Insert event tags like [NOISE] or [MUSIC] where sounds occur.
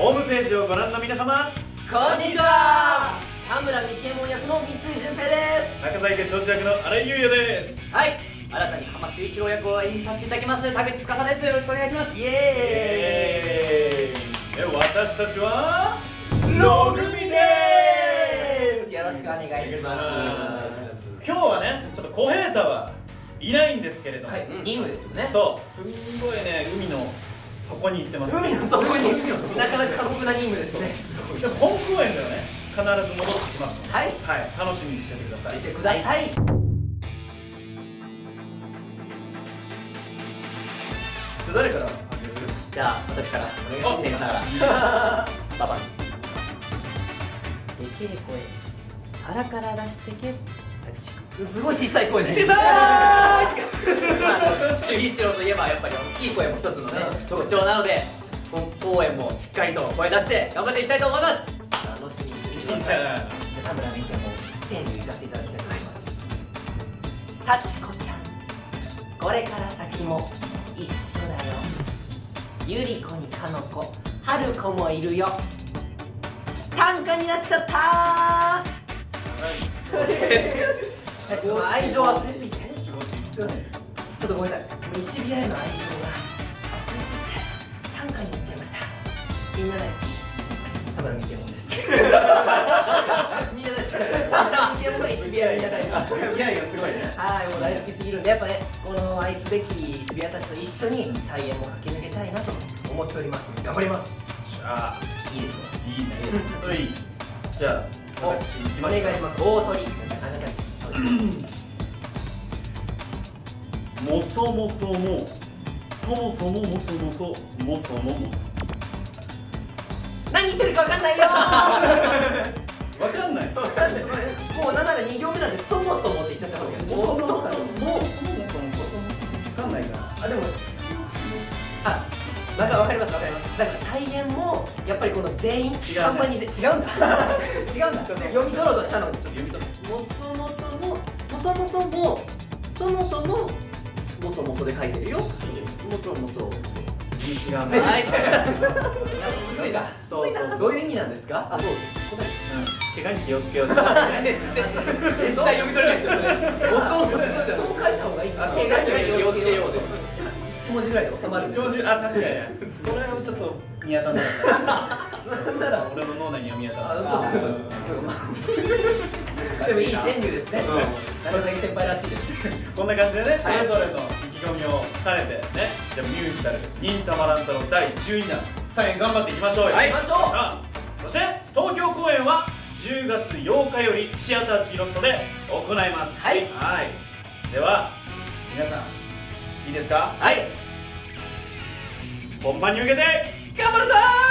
ホームページをご覧の皆様こんにちは。田村三右衛門役の三井淳平です。中在家長司役の新井優也です。はい。新たに浜修一郎役を演じさせていただきます田口司です。よろしくお願いします。イエえーイ。私たちはログミでーイよろしくお願いします。今日はねちょっと小平太はいないんですけれども、はい、任務ですよね。そう。すんごいね海の底に行ってます。海の底になかなか過酷な任務ですね。でも本公演ではね。必ず戻ってきますので、はい。はい、楽しみにしててください。見てください。誰からじゃあ私から。お願いしますババン。でけえ声。腹から出してけすごい小さい声で小さまあ修一郎といえばやっぱり大きい声も一つのねうん。特徴なので本公演もしっかりと声出して頑張っていきたいと思います。楽しみに。してていいくださいじゃあ田村美希はもう川柳いかせていただきたいと思います。幸子ちゃんこれから先も一緒だよ。ゆり子にかの子春子もいるよ。短歌になっちゃった愛情あふれすぎてすいませんちょっとごめんなさい。西日への愛情が溢れすぎて短歌になっちゃいましたみんな大好き田村美希門ですみんな大好き田村美希門が石ビアみんな大好きい。やいやすごい。ねはいもう大好きすぎるんでやっぱねこの愛すべき石ビアたちと一緒に菜園も駆け抜けたい。なと思っております頑張りますあい。いでしょうい。いねそれい。いじゃあお願いします。大鳥。もそもそもそもそももそもそもそもも何言ってるか分かんないよ。そ [LAUGHS] わかんない。分かんない。もうなら2行目なんでそもそもって言っちゃってますけど。もそもそもかそもそもそもそもわかんないかあでもあなんかわかりますわかりますだから菜園もやっぱりこの全員看板に違うんだ。[LAUGHS] 違うんだ読み取ろうとしたのに。読み取ってもそもそももそもそもそもそももそもそで書いてるよ。もそもそ違うな全はい。[LAUGHS] 違うかそうそうどういう意味なんですか？あそう。答うん。怪我に気をつけようと。[LAUGHS] 絶対読み取れないですよそれ。えそう。そう書いた方がいい怪我には気をつけようで一文字ぐらいで収まるんですよ。上手あ確かにね。それはちょっと見当たんなかった。なんなら俺の脳内には見当たらあなかったでもいい川柳ですね中崎先輩らしいですこんな感じでね、それぞれの意気込みを兼ねてね、じゃあミュージカル「忍たま乱太郎」第12弾再演頑張っていきましょうよ。はい。行きましょう。さあそして東京公演は10月8日よりシアターチーロストで行います。はい。はい。では皆さんいいですか？はい本番に向けて頑張るぞー